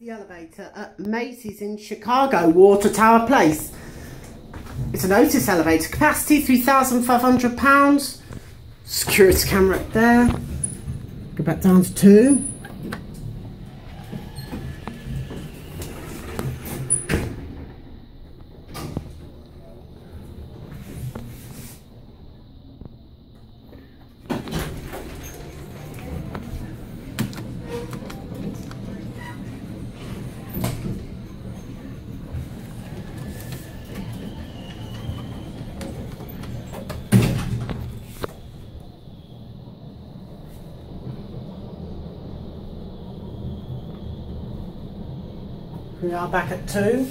The elevator at Macy's in Chicago, Water Tower Place. It's an Otis elevator, capacity £3,500. Security camera up there. Go back down to two. We are back at two.